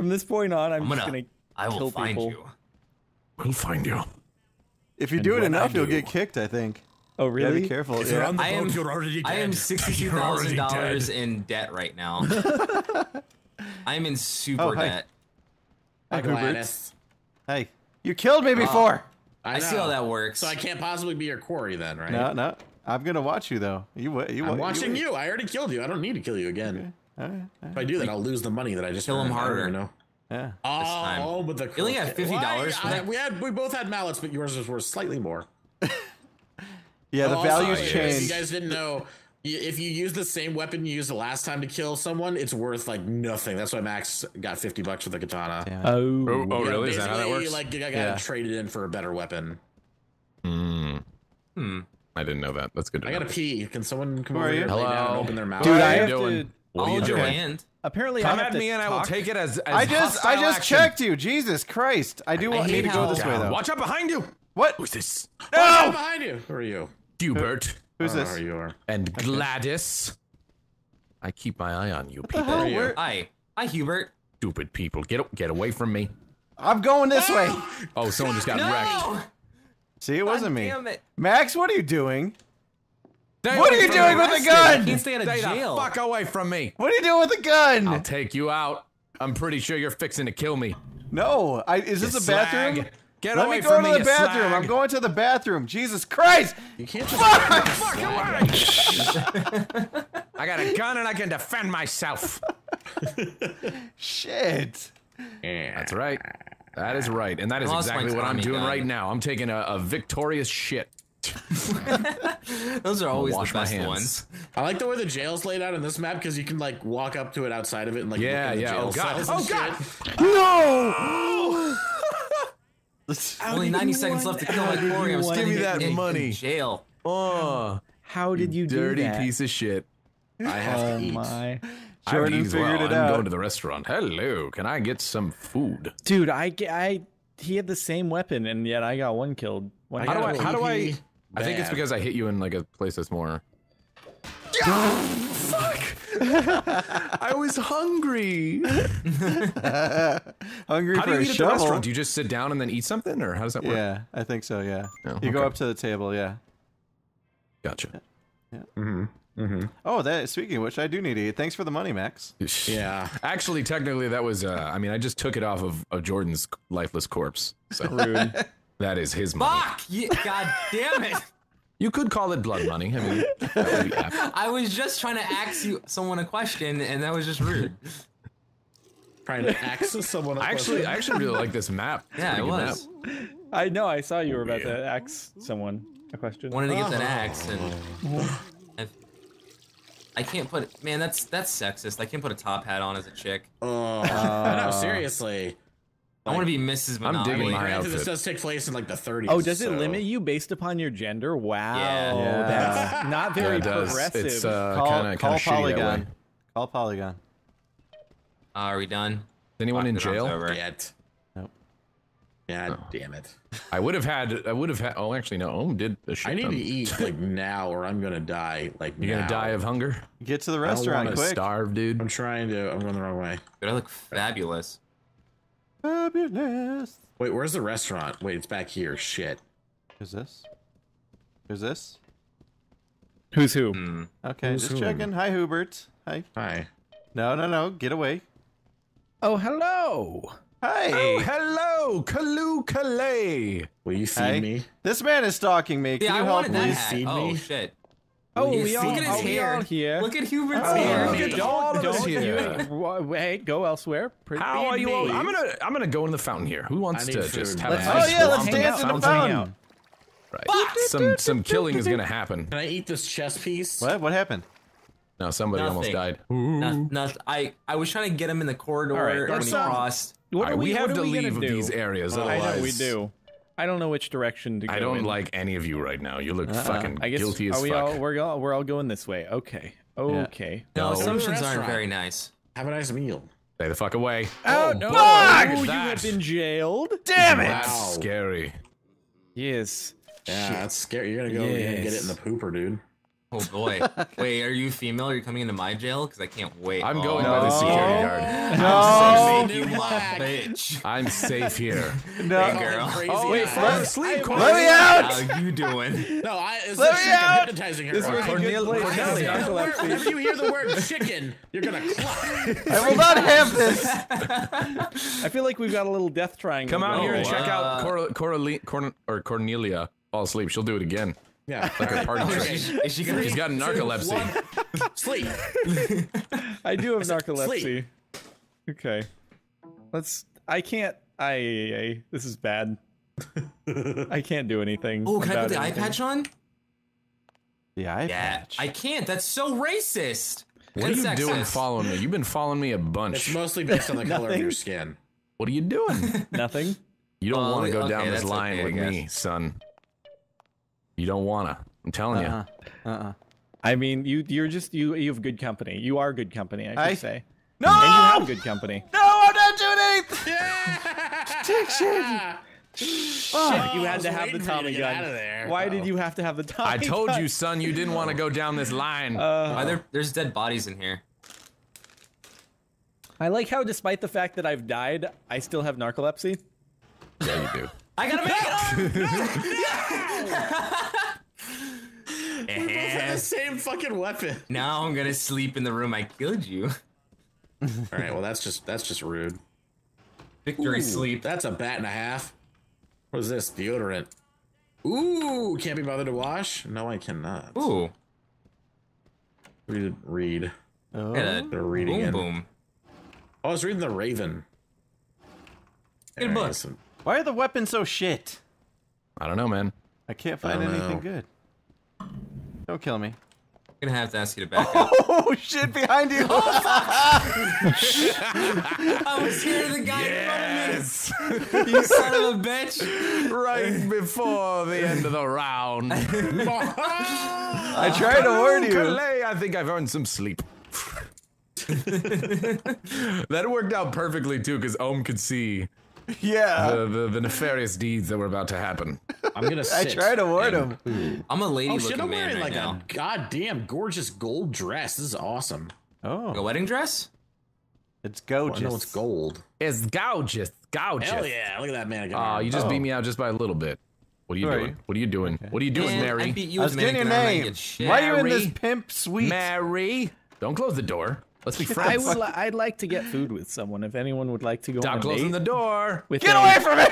From this point on, I'm, I'm just gonna. gonna I will kill find people. you. We'll find you. If you And do it when I enough, you'll get kicked. I think. Oh, Yeah, really? be careful. If you're on the I boat, am- you're already dead. I am sixty-two You're already thousand dollars in debt right now. I'm in super Oh, hi. debt. Hi, Gladys. Hey, you killed me oh. before. I, see know. how that works. So I can't possibly be your quarry then, right? No, no. I'm gonna watch you though. You wa- you. I'm watching you. you. I already killed you. I don't need to kill you again. Alright, If I do that, I'll lose the money that I just Kill him earned. I don't harder. even know. Yeah. Oh, time. but the You only got $50 Why? for I- that? We had we both had mallets, but yours was worth slightly more. Yeah. The Also, values if change. You guys didn't know. If you use the same weapon you used the last time to kill someone, it's worth like nothing. That's why Max got fifty bucks for the katana. Yeah. Oh. Oh, oh Yeah, really? Is that how that works? Like, I got Yeah. to trade it in for a better weapon. Mm, hmm. I didn't know that. That's good to I know. gotta pee. Can someone come Who over here, you? and Hello? open their mouth? Dude, I have doing? to. What are I'll you hold your doing? hand. Apparently, I Come have at me and I will take it as, as I just I just action. checked you. Jesus Christ! I do I want need to go how- this way though. Watch out behind you. What? Who's this? Oh, No! behind you. Who are you? Hubert Who's this? know you are. and Gladys. I keep my eye on you people. hell? you? Hi, hi, Hubert. Stupid people. Get get away from me. I'm going this way. Oh, someone just got wrecked. See, it wasn't me. It! Max, what are you doing? Stay What are you doing with a gun? Can't stay out of Stay jail. the fuck away from me. What are you doing with a gun? I'll take you out. I'm pretty sure you're fixing to kill me. No, I, is this You a bathroom? slag. Get Let away me go from to me, the bathroom. slag. I'm going to the bathroom. Jesus Christ! You can't just. fuck! fuck away! I got a gun and I can defend myself. Shit. That's right. That is right. And that is I lost my exactly what I'm doing gun. right now. I'm taking a, a victorious shit. Those are always Wash the my best hands. ones. I like the way the jail's laid out in this map because you can like walk up to it outside of it and like Yeah, look in the yeah. Oh, jail Oh, God. cells and Oh, God. shit. No! Only 90 seconds left to kill my quarry. I'm Give me standing that in- in money. jail. Oh, How did you do dirty that? piece of shit. I have Oh to eat. my. Jordan I eat as figured well. it I'm out. going to the restaurant. Hello, can I get some food? Dude, I, ge- I he had the same weapon and yet I got one killed. One How do I? How do I? Pee I think it's because I hit you in like a place that's more. Fuck! I was hungry. Hungry How for do you a eat at the restaurant? Do you just sit down and then eat something, or how does that work? yeah, I think so. Yeah. Oh, You go up to the table. Yeah. Gotcha. Yeah. Mm-hmm. Mm-hmm. Oh, that. Speaking of which, I do need to eat. Thanks for the money, Max. Yeah. Actually, technically, that was. Uh, I mean, I just took it off of, of Jordan's lifeless corpse, so rude. That is his money. Fuck! Yeah, God damn it! You could call it blood money. I mean, that would be apt. I was just trying to ask you someone a question, and that was just rude. Trying to access someone. I actually, I actually really like this map. It's Yeah, it was. map. I know. I saw you were about to ask someone a question. Wanted to get that axe, oh. and I, I can't put. Man, that's that's sexist. I can't put a top hat on as a chick. Oh, uh, I know. Seriously. I want to be Mrs. I'm digging my Granted, this does take place in like the 30s. Oh, does it so- limit you based upon your gender? Wow, Yeah. Yeah. that's not very it progressive. It's uh, Call, kind of call kind of Polygon. Call Polygon. Are we done? Is anyone in Fuck, the round's jail? over. Yet. Nope. God damn it. I would have had. I would have had. Oh, actually, no. Ohm did the shit. I need ton. to eat like now or I'm gonna die like You're gonna die of hunger. Get to the I don't restaurant wanna quick. Starve, dude. I'm trying to. I'm going the wrong way. Dude, I look fabulous. Fabulous. Wait, where's the restaurant? Wait, it's back here. Shit. Who's this? Who's this? Who's who? Hmm. Okay, Who's just who? checking. Hi, Hubert. Hi. Hi. No, no, no. Get away. Oh, hello. Hi. Oh, hello, Kalu Kalay. Will you feed Hi. me? This man is stalking me. Can Yeah, you I help wanted that me? hat. feed Oh me? shit! Oh, Look we at all, his are we hair. all here. Look at Hubert's Oh, hair. look at all of us Don't here. you, wa- wait, go elsewhere. Pre- How are you? me. All, I'm gonna. I'm gonna go in the fountain here. Who wants to need just food. have Let's a Oh nice yeah, let's long dance in the fountain. out. Right. Some some killing is gonna happen. Can I eat this chess piece? What? What happened? No, somebody almost died. No, no, I I was trying to get him in the corridor All right, when let's, he crossed. What All right, are we, we, have what to are we leave gonna do? these areas. I Otherwise, know we do. I don't know which direction to go. I don't in. like any of you right now. You look uh-uh. fucking I guess guilty as are we fuck. all we're all we're all going this way. Okay. Okay. No, No. assumptions aren't very nice. Have a nice meal. Stay the fuck away. Oh, oh no! boy, look you that. have been jailed. Damn it! Wow. That's scary. Yes. Yeah, that's scary. You're gonna go. You're gonna get it in the pooper, dude. Oh boy. Wait, are you female? Are you coming into my jail? Because I can't wait. I'm Oh, going by the security guard. No. You New my black. bitch. I'm safe here. No. Hey, girl. Oh, wait, eyes. fall asleep, I- Let me out! How you doing? No, I. It's Let the me chicken out! hypnotizing her. This All was right. a good place. Whenever you hear the word- Narcolepsy. Whenever you hear the word chicken, you're gonna clap. I will not have this. I feel like we've got a little death triangle. Come out here and check out Cor- Corale- Corn- or Cornelia. Fall asleep. She'll do it again. Yeah. Like a party Okay. trick. Is she gonna She's got narcolepsy. Sleep. I do have Sleep. narcolepsy. Okay. Let's. I can't. I. I this is bad. I can't do anything. Oh, can I put the eye patch on? The eye Yeah. patch. I can't. That's so racist. What are And you doing following me? You've been following me a bunch. It's mostly based on the color of your skin. What are you doing? Nothing. You don't Oh, want to go okay, down this line okay, with me, son. You don't want to. I'm telling Uh-uh. you. Uh-uh. I mean, you. You're just you. You have good company. You are good company. I could I- say. No! And you have good company. No, I'm not doing anything! Yeah. Shit, you had to have the waiting to Tommy gun. out of there. Why Oh. did you have to have the Tommy gun? I told gun? you, son, you didn't want to go down this line. Uh, Why there? There's dead bodies in here. I like how, despite the fact that I've died, I still have narcolepsy. yeah, you do. I gotta make it. We both have the same fucking weapon. now I'm gonna sleep in the room I killed you. All right. Well, that's just that's just rude. Victory Ooh, sleep. That's a bat and a half. What is this? Deodorant. Ooh, can't be bothered to wash? No, I cannot. Ooh. Read. read. Oh. Look at They're reading Boom it. boom. Oh, I was reading The Raven. Good Alright, book. Why are the weapons so shit? I don't know, man. I can't find don't anything know. good. Don't kill me. I'm gonna have to ask you to back up. Oh shit behind you! I was hearing the guy in front of me. You son of a bitch. right before the end of the round. I tried to warn you. Calais, I think I've earned some sleep. that worked out perfectly too, because Ohm could see Yeah. the, the, the nefarious deeds that were about to happen. I'm gonna I sit. tried to warn him. I'm a lady Oh looking shit! I'm man wearing right like now. a goddamn gorgeous gold dress. This is awesome. Oh, a Oh, wedding dress? it's Oh, I gorgeous. know it's gold. It's gorgeous, gorgeous. Hell yeah! Look at that mannequin. Aw, you just Oh. beat me out just by a little bit. What are you Who are doing? you? What are you doing? What are you doing, Man, I Mary? beat you I with was getting your mannequin arm, I name. Why are you in this pimp suite? Mary, don't close the door. Let's be I friends. would. Li- I'd like to get food with someone. If anyone would like to go Stop on a closing date the door. with Get a, away from me!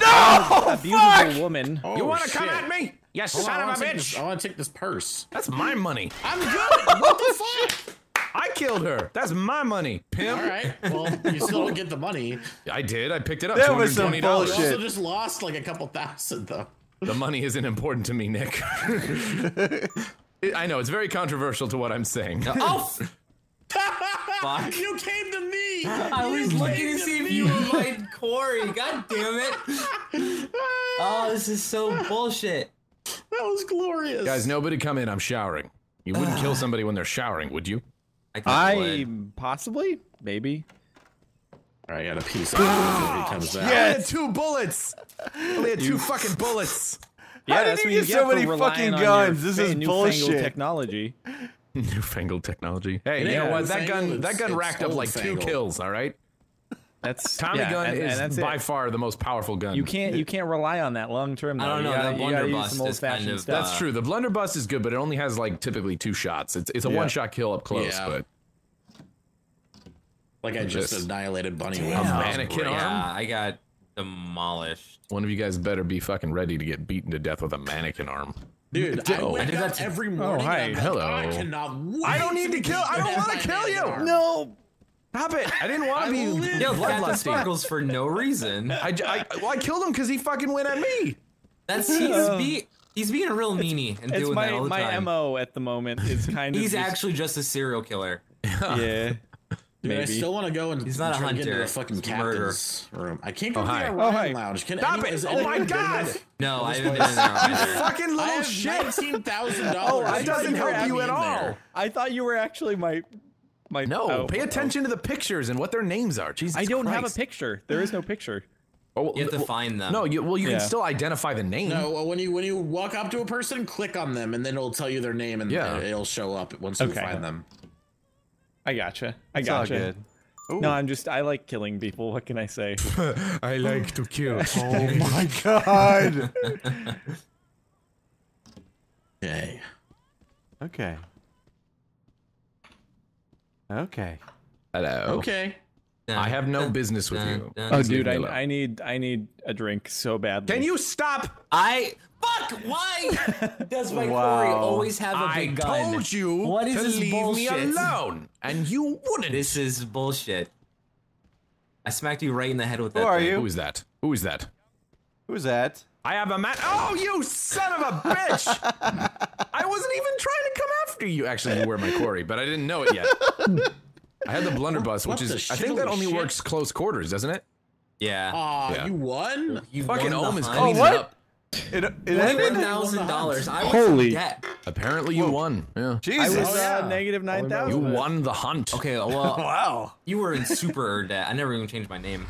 No! Oh, a beautiful Fuck! woman. Oh, You want to come shit. at me? You Hold on, son I of wanna a take this- bitch! I want to take this purse. That's my money. I'm good. what the fuck? I killed her. That's my money. Pimp. All right. Well, you still don't get the money. I did. I picked it up. That was some $220. You bullshit. also just lost like a couple thousand though. The money isn't important to me, Nick. I know it's very controversial to what I'm saying. Oh, Fuck. You came to me. I was You looking came to see if me. you invite Corey. God damn it. Oh, this is so bullshit. That was glorious. Guys, nobody come in. I'm showering. You wouldn't kill somebody when they're showering, would you? I, I possibly, maybe. All right, I got a piece. Of it before comes out. I had two bullets. I only had two fucking bullets. Yeah, did that's you you get get so many fucking on guns? Your This is fa- newfangled bullshit. technology. Newfangled technology. Hey, you Yeah, know what? That gun, that gun racked up like two kills. All right. That's Tommy yeah, gun and, and is that's by it. far the most powerful gun. You can't you can't rely on that long term. I don't know, gotta, that you blunderbuss is kind of, stuff. That's true. The blunderbuss is good, but it only has like typically two shots. It's it's a Yeah. one shot kill up close. Yeah. But Like I just This. annihilated Bunni with. a mannequin arm. Yeah. I got demolished. One of you guys better be fucking ready to get beaten to death with a mannequin arm. Dude, I Oh. wake I did up that every oh, morning. hi. and I'm like, Hello. I cannot wait. I don't need to kill- I don't wanna kill you. mannequin. No, Stop it! I didn't want to be live- Yo, Captain bloodlusty. Sparklez for no reason. I, j- I- well, I killed him because he fucking went at me. That's he's be he's being a real meanie and it's doing my that all the my time. mo at the moment is kind of He's just- actually just a serial killer. yeah. Dude, I still want to go and He's not a try to get into the fucking He's captain's room. I can't go Oh, to hi. the Oh, Orion hi. lounge. Can Stop any, it. is Oh my God. enough? No, I haven't been in there either. Fucking I little have shit. nineteen thousand Oh, dollars. it doesn't help you at all. I thought you were actually my my. No, oh, pay oh. attention to the pictures and what their names are. Jesus I don't have a picture. There is no picture. Oh, You have to well, find them. No, you well you Yeah. can still identify the name. No, well, when you when you walk up to a person, click on them, and then it'll tell you their name, and Yeah. it'll show up once you find them. I gotcha. I It's all gotcha. good. Ooh. No, I'm just I like killing people. What can I say? I like to kill. Oh my god. Okay. okay. Okay. Hello. Okay. I have no business with you. Oh, Please leave dude, I. I need I need a drink so badly. Can you stop? I fuck. Why does my Wow. quarry always have a big gun? I told you What is to this leave bullshit? me alone, and you wouldn't. This is bullshit. I smacked you right in the head with that. Who are thing. you? Who is that? Who is that? Who's that? I have a man. Oh, you son of a bitch! I wasn't even trying to come after you. Actually, you were my quarry, but I didn't know it yet. I had the blunderbuss, What which the is. I think that only shit. works close quarters, doesn't it? Yeah. Aw, Yeah. you won. you Fucking won the Ohm is oh, cleaning what? up. It, it One ended? thousand dollars. I was Holy- in debt. Apparently, you won. Yeah. I Jesus. was Oh, yeah. uh, negative nine You won the hunt. Okay, well, wow. you were in super debt. I never even changed my name.